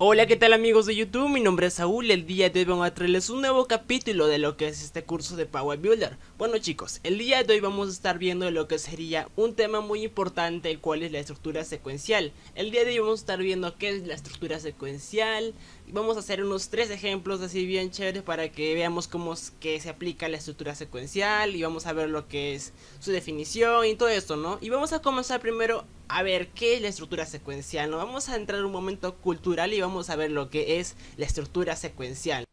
Hola, ¿qué tal amigos de YouTube? Mi nombre es Saúl el día de hoy vamos a traerles un nuevo capítulo de lo que es este curso de Power Builder. Bueno chicos, el día de hoy vamos a estar viendo lo que sería un tema muy importante, el cual es la estructura secuencial. El día de hoy vamos a estar viendo qué es la estructura secuencial, vamos a hacer unos tres ejemplos así bien chéveres para que veamos cómo es que se aplica la estructura secuencial y vamos a ver lo que es su definición y todo esto, ¿no? Y vamos a comenzar primero a ver qué es la estructura secuencial, ¿no? Vamos a entrar en un momento cultural y vamos a ver lo que es la estructura secuencial.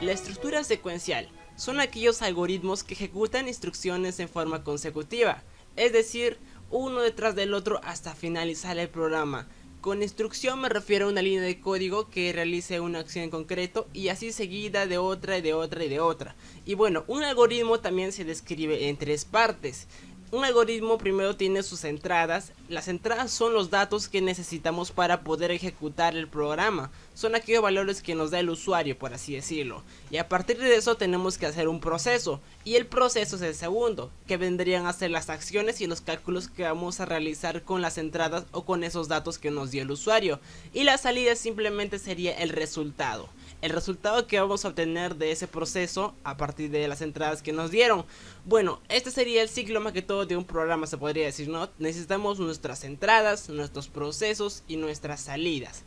La estructura secuencial son aquellos algoritmos que ejecutan instrucciones en forma consecutiva es decir, uno detrás del otro hasta finalizar el programa. Con instrucción me refiero a una línea de código que realice una acción en concreto y así seguida de otra y de otra y de otra. Y bueno, un algoritmo también se describe en tres partes. Un algoritmo primero tiene sus entradas. Las entradas son los datos que necesitamos para poder ejecutar el programa. Son aquellos valores que nos da el usuario, por así decirlo. Y a partir de eso tenemos que hacer un proceso. Y el proceso es el segundo, que vendrían a ser las acciones y los cálculos que vamos a realizar con las entradas o con esos datos que nos dio el usuario. Y la salida simplemente sería el resultado el resultado que vamos a obtener de ese proceso a partir de las entradas que nos dieron. Bueno, este sería el ciclo más que todo de un programa, se podría decir, ¿no? Necesitamos nuestras entradas, nuestros procesos y nuestras salidas.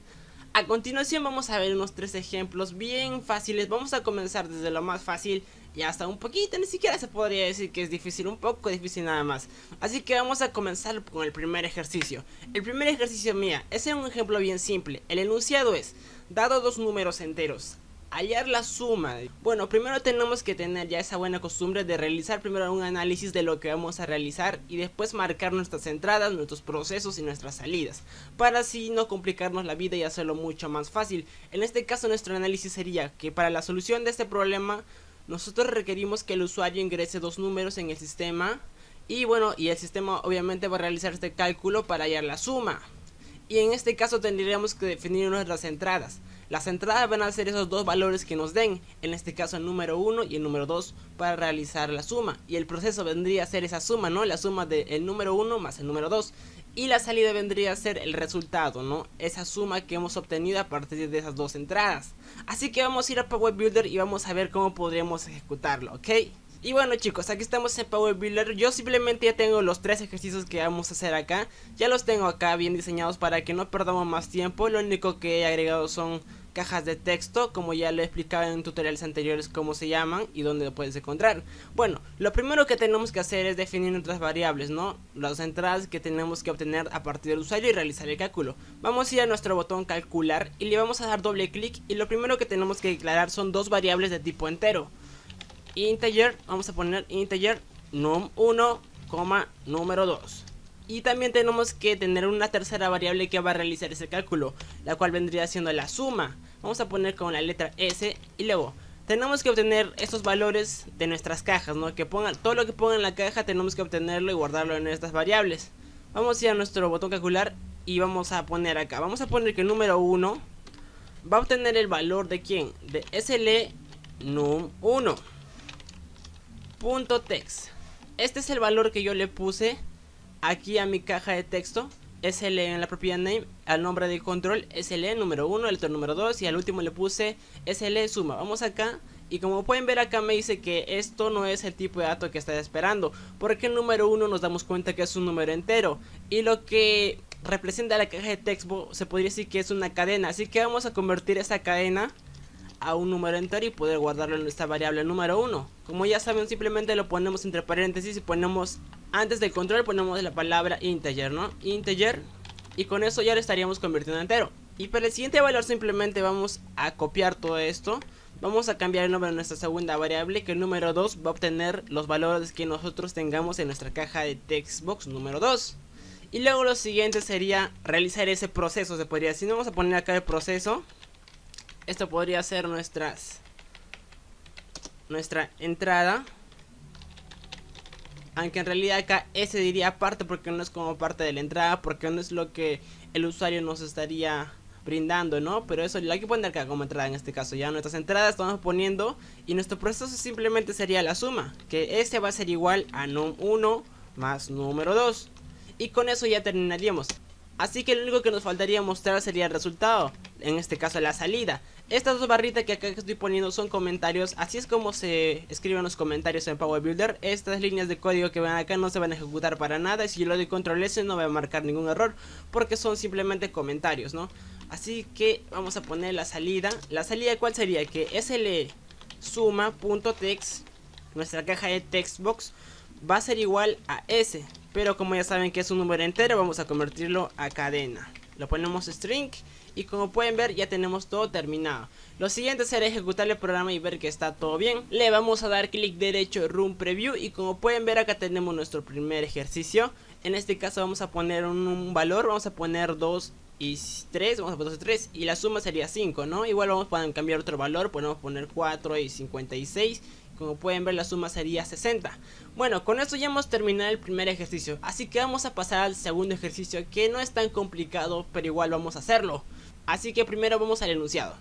A continuación vamos a ver unos tres ejemplos bien fáciles. Vamos a comenzar desde lo más fácil y hasta un poquito, ni siquiera se podría decir que es difícil, un poco difícil nada más. Así que vamos a comenzar con el primer ejercicio. El primer ejercicio mía, es un ejemplo bien simple. El enunciado es, dado dos números enteros, hallar la suma. Bueno, primero tenemos que tener ya esa buena costumbre de realizar primero un análisis de lo que vamos a realizar y después marcar nuestras entradas, nuestros procesos y nuestras salidas, para así no complicarnos la vida y hacerlo mucho más fácil. En este caso nuestro análisis sería que para la solución de este problema nosotros requerimos que el usuario ingrese dos números en el sistema y bueno, y el sistema obviamente va a realizar este cálculo para hallar la suma. Y en este caso tendríamos que definir nuestras entradas. Las entradas van a ser esos dos valores que nos den, en este caso el número 1 y el número 2 para realizar la suma. Y el proceso vendría a ser esa suma, ¿no? La suma del número 1 más el número 2. Y la salida vendría a ser el resultado, ¿no? Esa suma que hemos obtenido a partir de esas dos entradas. Así que vamos a ir a Power Builder y vamos a ver cómo podríamos ejecutarlo, ¿ok? Y bueno chicos, aquí estamos en Power Builder, yo simplemente ya tengo los tres ejercicios que vamos a hacer acá Ya los tengo acá bien diseñados para que no perdamos más tiempo Lo único que he agregado son cajas de texto, como ya lo he explicado en tutoriales anteriores cómo se llaman y dónde lo puedes encontrar. Bueno, lo primero que tenemos que hacer es definir nuestras variables, ¿no? Las entradas que tenemos que obtener a partir del usuario y realizar el cálculo. Vamos a ir a nuestro botón calcular y le vamos a dar doble clic y lo primero que tenemos que declarar son dos variables de tipo entero. Integer, vamos a poner integer num1, número 2. Y también tenemos que tener una tercera variable que va a realizar ese cálculo, la cual vendría siendo la suma. Vamos a poner con la letra S y luego tenemos que obtener estos valores de nuestras cajas, ¿no? Que pongan todo lo que pongan en la caja tenemos que obtenerlo y guardarlo en estas variables. Vamos a ir a nuestro botón calcular y vamos a poner acá. Vamos a poner que el número 1 va a obtener el valor de quién? De SL num1 punto text. Este es el valor que yo le puse aquí a mi caja de texto SL en la propiedad name, al nombre del control SL número 1, el número 2 y al último le puse SL suma. Vamos acá y como pueden ver acá me dice que esto no es el tipo de dato que está esperando, porque el número 1 nos damos cuenta que es un número entero y lo que representa la caja de texto se podría decir que es una cadena, así que vamos a convertir esa cadena a un número entero y poder guardarlo en esta variable número 1. Como ya saben, simplemente lo ponemos entre paréntesis y ponemos antes del control ponemos la palabra integer, ¿no? Integer y con eso ya lo estaríamos convirtiendo en entero. Y para el siguiente valor simplemente vamos a copiar todo esto. Vamos a cambiar el nombre de nuestra segunda variable que el número 2 va a obtener los valores que nosotros tengamos en nuestra caja de textbox número 2. Y luego lo siguiente sería realizar ese proceso, se podría decir. Vamos a poner acá el proceso esto podría ser nuestras nuestra entrada aunque en realidad acá S diría aparte porque no es como parte de la entrada porque no es lo que el usuario nos estaría brindando, ¿no? Pero eso lo hay que poner acá como entrada en este caso. Ya nuestras entradas estamos poniendo y nuestro proceso simplemente sería la suma, que este va a ser igual a num 1 más número 2. Y con eso ya terminaríamos. Así que lo único que nos faltaría mostrar sería el resultado, en este caso la salida. Estas dos barritas que acá estoy poniendo son comentarios, así es como se escriben los comentarios en Power Builder. Estas líneas de código que ven acá no se van a ejecutar para nada, si yo le doy control S no va a marcar ningún error, porque son simplemente comentarios, ¿no? Así que vamos a poner la salida. La salida cuál sería que sl suma.text, nuestra caja de textbox, va a ser igual a s. Pero como ya saben que es un número entero, vamos a convertirlo a cadena. Lo ponemos string y como pueden ver ya tenemos todo terminado. Lo siguiente será ejecutar el programa y ver que está todo bien. Le vamos a dar clic derecho Run Preview y como pueden ver acá tenemos nuestro primer ejercicio. En este caso vamos a poner un, valor, vamos a poner 2 y 3, vamos a poner 3 y la suma sería 5, ¿no? Igual vamos a cambiar otro valor, podemos poner 4 y 56 como pueden ver la suma sería 60 Bueno, con esto ya hemos terminado el primer ejercicio Así que vamos a pasar al segundo ejercicio Que no es tan complicado pero igual vamos a hacerlo Así que primero vamos al enunciado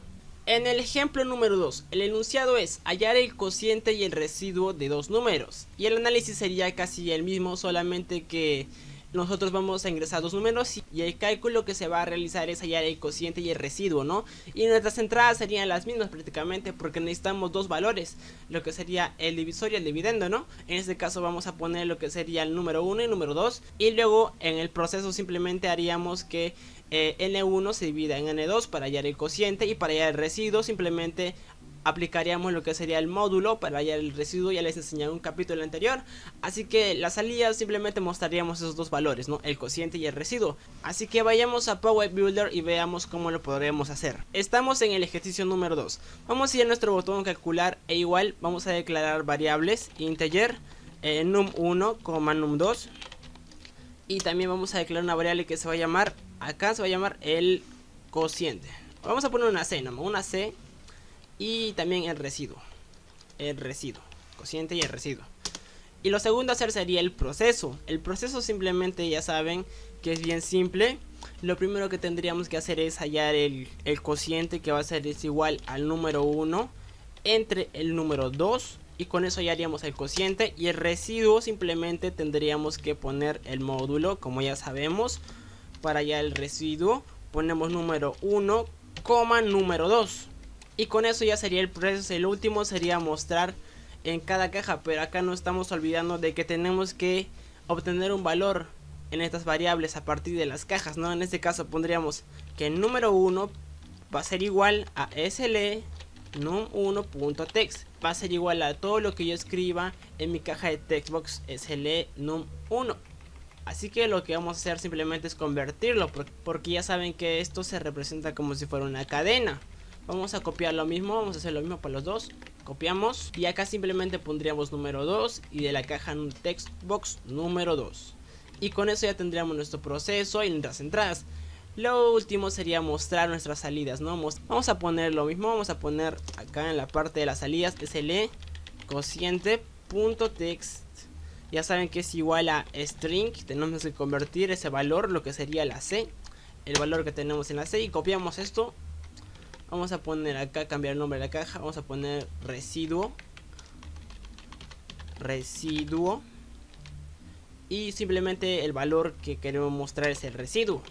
en el ejemplo número 2, el enunciado es hallar el cociente y el residuo de dos números. Y el análisis sería casi el mismo, solamente que nosotros vamos a ingresar dos números y el cálculo que se va a realizar es hallar el cociente y el residuo, ¿no? Y nuestras entradas serían las mismas prácticamente porque necesitamos dos valores, lo que sería el divisor y el dividendo, ¿no? En este caso vamos a poner lo que sería el número 1 y el número 2 y luego en el proceso simplemente haríamos que eh, N1 se divida en N2 para hallar el cociente y para hallar el residuo simplemente aplicaríamos lo que sería el módulo para hallar el residuo, ya les enseñé en un capítulo anterior, así que la salida simplemente mostraríamos esos dos valores, ¿no? el cociente y el residuo, así que vayamos a Power Builder y veamos cómo lo podremos hacer. Estamos en el ejercicio número 2, vamos a ir a nuestro botón calcular e igual vamos a declarar variables integer eh, num1, num2 y también vamos a declarar una variable que se va a llamar, acá se va a llamar el cociente. Vamos a poner una C, ¿no? una C y también el residuo. El residuo. Cociente y el residuo. Y lo segundo a hacer sería el proceso. El proceso simplemente ya saben que es bien simple. Lo primero que tendríamos que hacer es hallar el, el cociente que va a ser igual al número 1 entre el número 2 y con eso ya haríamos el cociente y el residuo simplemente tendríamos que poner el módulo como ya sabemos para hallar el residuo ponemos número 1 coma número 2 y con eso ya sería el proceso. El último sería mostrar en cada caja. Pero acá no estamos olvidando de que tenemos que obtener un valor en estas variables a partir de las cajas. ¿no? En este caso pondríamos que el número 1 va a ser igual a sl num1.text. Va a ser igual a todo lo que yo escriba en mi caja de textbox sl num1. Así que lo que vamos a hacer simplemente es convertirlo porque ya saben que esto se representa como si fuera una cadena. Vamos a copiar lo mismo, vamos a hacer lo mismo para los dos. Copiamos y acá simplemente pondríamos número 2 y de la caja textbox número 2. Y con eso ya tendríamos nuestro proceso y nuestras entradas. Lo último sería mostrar nuestras salidas, ¿no? Vamos a poner lo mismo, vamos a poner acá en la parte de las salidas sl cociente.text. Ya saben que es igual a string, tenemos que convertir ese valor, lo que sería la c, el valor que tenemos en la c y copiamos esto Vamos a poner acá, cambiar el nombre de la caja. Vamos a poner residuo. Residuo. Y simplemente el valor que queremos mostrar es el residuo.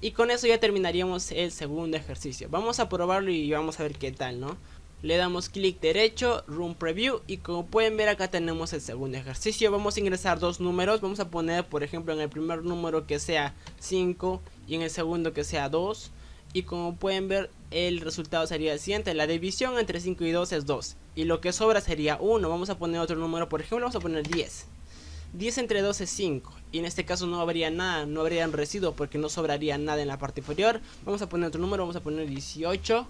Y con eso ya terminaríamos el segundo ejercicio. Vamos a probarlo y vamos a ver qué tal, ¿no? Le damos clic derecho, Run Preview y como pueden ver acá tenemos el segundo ejercicio. Vamos a ingresar dos números. Vamos a poner por ejemplo en el primer número que sea 5 y en el segundo que sea 2 y como pueden ver el resultado sería el siguiente, la división entre 5 y 2 es 2 y lo que sobra sería 1, vamos a poner otro número, por ejemplo vamos a poner 10 10 entre 2 es 5 y en este caso no habría nada, no habría un residuo porque no sobraría nada en la parte inferior. Vamos a poner otro número, vamos a poner 18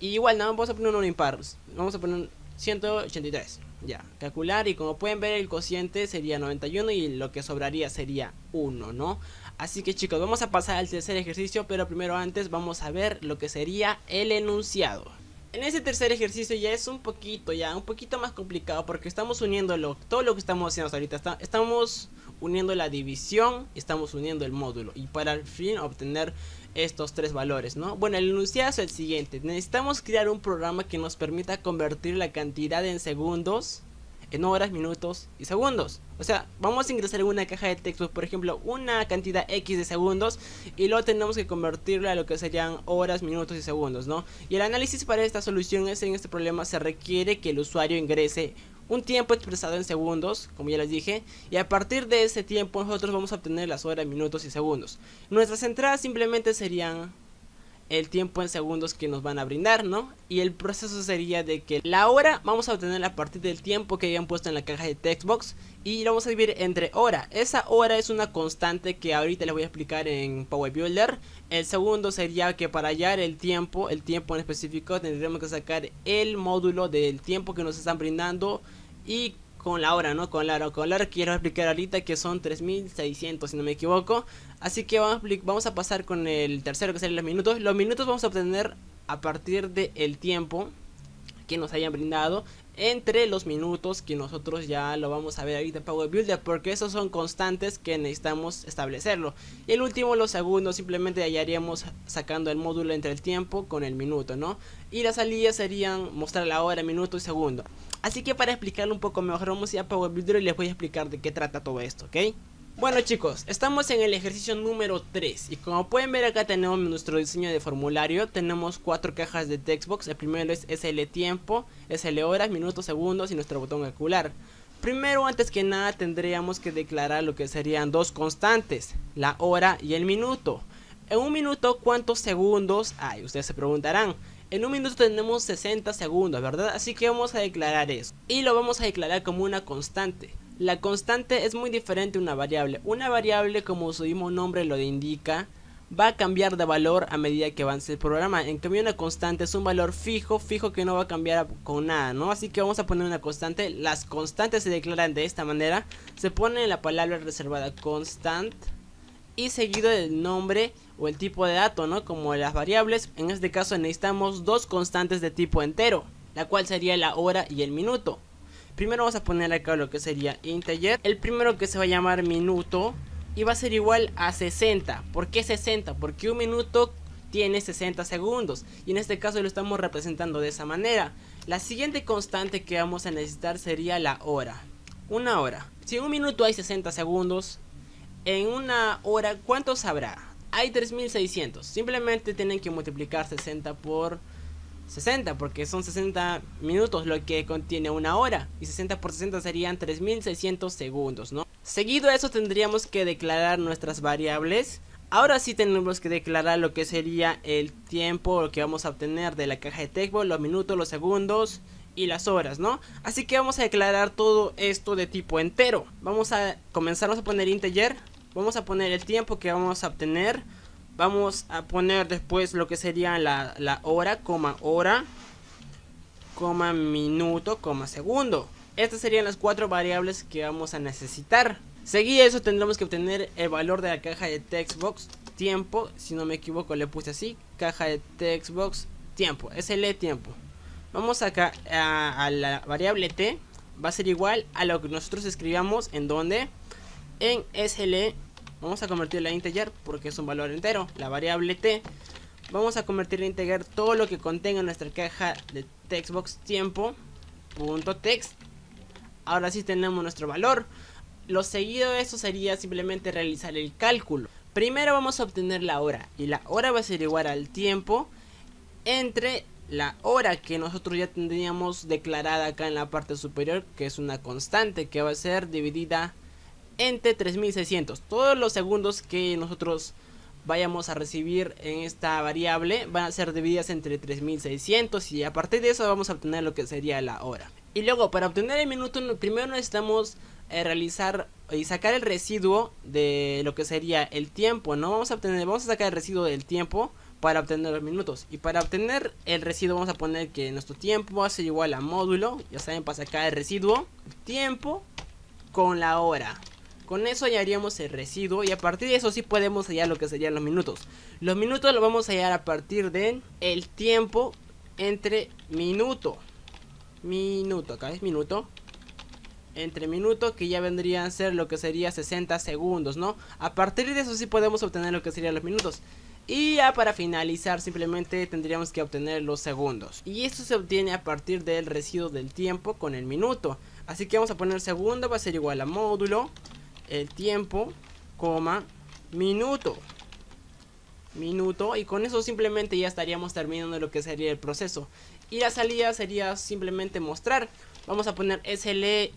y igual nada, vamos a poner un impar, vamos a poner 183 ya, calcular y como pueden ver el cociente sería 91 y lo que sobraría sería 1, ¿no? Así que chicos, vamos a pasar al tercer ejercicio, pero primero antes vamos a ver lo que sería el enunciado. En ese tercer ejercicio ya es un poquito, ya un poquito más complicado porque estamos uniendo todo lo que estamos haciendo ahorita. estamos uniendo la división, estamos uniendo el módulo y para al fin obtener estos tres valores, ¿no? Bueno, el enunciado es el siguiente. Necesitamos crear un programa que nos permita convertir la cantidad en segundos en horas, minutos y segundos. O sea, vamos a ingresar en una caja de texto, por ejemplo, una cantidad X de segundos y luego tenemos que convertirla a lo que serían horas, minutos y segundos, ¿no? Y el análisis para esta solución es en este problema se requiere que el usuario ingrese un tiempo expresado en segundos, como ya les dije, y a partir de ese tiempo nosotros vamos a obtener las horas, minutos y segundos. Nuestras entradas simplemente serían el tiempo en segundos que nos van a brindar, ¿no? Y el proceso sería de que la hora vamos a obtener a partir del tiempo que hayan puesto en la caja de textbox y lo vamos a dividir entre hora. Esa hora es una constante que ahorita les voy a explicar en Power Builder. El segundo sería que para hallar el tiempo, el tiempo en específico, tendremos que sacar el módulo del tiempo que nos están brindando y con la hora, ¿no? Con la hora, con la hora quiero explicar ahorita que son 3600 si no me equivoco. Así que vamos, vamos a pasar con el tercero que serían los minutos. Los minutos vamos a obtener a partir del tiempo que nos hayan brindado entre los minutos que nosotros ya lo vamos a ver ahorita en Power Builder porque esos son constantes que necesitamos establecerlo y el último los segundos simplemente hallaríamos sacando el módulo entre el tiempo con el minuto no y las salidas serían mostrar la hora minuto y segundo así que para explicarlo un poco mejor vamos a ir a Power Builder y les voy a explicar de qué trata todo esto ok bueno chicos, estamos en el ejercicio número 3 y como pueden ver acá tenemos nuestro diseño de formulario, tenemos cuatro cajas de textbox, el primero es SL tiempo, SL horas, minutos, segundos y nuestro botón calcular. Primero, antes que nada, tendríamos que declarar lo que serían dos constantes, la hora y el minuto. En un minuto, ¿cuántos segundos hay? Ustedes se preguntarán. En un minuto tenemos 60 segundos, ¿verdad? Así que vamos a declarar eso. Y lo vamos a declarar como una constante. La constante es muy diferente a una variable. Una variable, como su mismo nombre lo indica, va a cambiar de valor a medida que avance el programa. En cambio, una constante es un valor fijo, fijo que no va a cambiar con nada, ¿no? Así que vamos a poner una constante. Las constantes se declaran de esta manera. Se pone la palabra reservada constant y seguido del nombre o el tipo de dato, ¿no? Como las variables. En este caso necesitamos dos constantes de tipo entero, la cual sería la hora y el minuto. Primero vamos a poner acá lo que sería integer. El primero que se va a llamar minuto y va a ser igual a 60. ¿Por qué 60? Porque un minuto tiene 60 segundos y en este caso lo estamos representando de esa manera. La siguiente constante que vamos a necesitar sería la hora. Una hora. Si en un minuto hay 60 segundos, en una hora ¿cuántos habrá? Hay 3600. Simplemente tienen que multiplicar 60 por 60 porque son 60 minutos lo que contiene una hora y 60 por 60 serían 3600 segundos, ¿no? Seguido a eso tendríamos que declarar nuestras variables. Ahora sí tenemos que declarar lo que sería el tiempo que vamos a obtener de la caja de texto, los minutos, los segundos y las horas, ¿no? Así que vamos a declarar todo esto de tipo entero. Vamos a comenzar a poner integer, vamos a poner el tiempo que vamos a obtener Vamos a poner después lo que sería la, la hora, coma hora, coma minuto, coma segundo. Estas serían las cuatro variables que vamos a necesitar. Seguido eso tendremos que obtener el valor de la caja de textbox tiempo. Si no me equivoco le puse así. Caja de textbox tiempo. SL tiempo. Vamos acá a, a, la variable t. Va a ser igual a lo que nosotros escribamos en donde. En SL Vamos a convertirla a integer porque es un valor entero. La variable t. Vamos a convertirla a integer todo lo que contenga nuestra caja de textbox tiempo. Punto text. Ahora sí tenemos nuestro valor. Lo seguido de eso sería simplemente realizar el cálculo. Primero vamos a obtener la hora. Y la hora va a ser igual al tiempo entre la hora que nosotros ya tendríamos declarada acá en la parte superior, que es una constante que va a ser dividida entre 3600. Todos los segundos que nosotros vayamos a recibir en esta variable van a ser divididas entre 3600 y a partir de eso vamos a obtener lo que sería la hora. Y luego para obtener el minuto primero necesitamos eh, realizar y sacar el residuo de lo que sería el tiempo, ¿no? Vamos a obtener vamos a sacar el residuo del tiempo para obtener los minutos. Y para obtener el residuo vamos a poner que nuestro tiempo va a ser igual a módulo, ya saben, para sacar el residuo, tiempo con la hora. Con eso hallaríamos el residuo y a partir de eso sí podemos hallar lo que serían los minutos. Los minutos lo vamos a hallar a partir de el tiempo entre minuto. Minuto, acá es minuto. Entre minuto que ya vendrían a ser lo que sería 60 segundos, ¿no? A partir de eso sí podemos obtener lo que serían los minutos. Y ya para finalizar simplemente tendríamos que obtener los segundos. Y esto se obtiene a partir del residuo del tiempo con el minuto. Así que vamos a poner segundo, va a ser igual a módulo, el tiempo, coma, minuto. Minuto y con eso simplemente ya estaríamos terminando lo que sería el proceso. Y la salida sería simplemente mostrar. Vamos a poner sl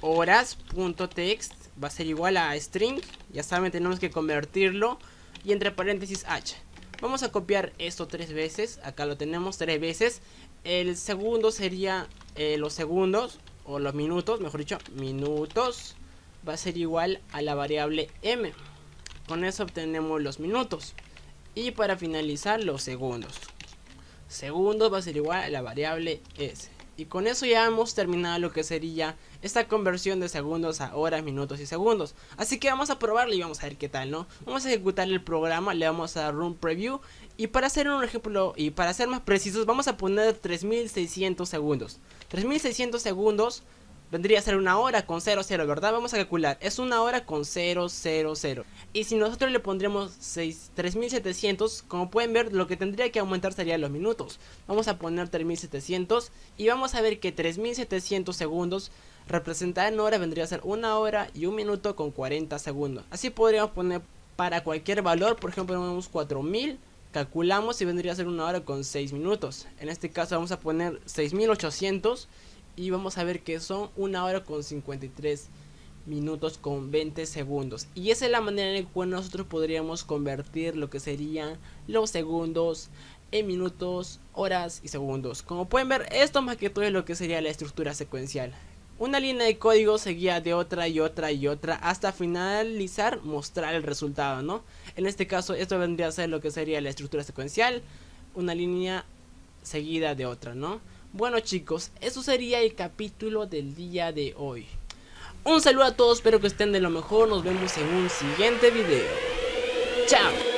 horas.text va a ser igual a string. Ya saben, tenemos que convertirlo y entre paréntesis h. Vamos a copiar esto tres veces. Acá lo tenemos tres veces. El segundo sería eh, los segundos o los minutos, mejor dicho, minutos. Va a ser igual a la variable m. Con eso obtenemos los minutos. Y para finalizar los segundos. Segundos va a ser igual a la variable s. Y con eso ya hemos terminado lo que sería esta conversión de segundos a horas, minutos y segundos. Así que vamos a probarlo y vamos a ver qué tal, ¿no? Vamos a ejecutar el programa, le vamos a dar un preview. Y para hacer un ejemplo y para ser más precisos, vamos a poner 3600 segundos. 3600 segundos vendría a ser una hora con 00, ¿verdad? Vamos a calcular, es una hora con 000. Y si nosotros le pondremos 3700, como pueden ver, lo que tendría que aumentar serían los minutos. Vamos a poner 3700 y vamos a ver que 3700 segundos representar hora vendría a ser una hora y un minuto con 40 segundos. Así podríamos poner para cualquier valor, por ejemplo, ponemos 4000 calculamos y vendría a ser una hora con 6 minutos. En este caso vamos a poner 6800 y vamos a ver que son una hora con 53 minutos con 20 segundos. Y esa es la manera en la cual nosotros podríamos convertir lo que serían los segundos en minutos, horas y segundos. Como pueden ver, esto más que todo es lo que sería la estructura secuencial. Una línea de código seguía de otra y otra y otra hasta finalizar mostrar el resultado, ¿no? En este caso esto vendría a ser lo que sería la estructura secuencial, una línea seguida de otra, ¿no? Bueno chicos, eso sería el capítulo del día de hoy. Un saludo a todos, espero que estén de lo mejor, nos vemos en un siguiente video. Chao.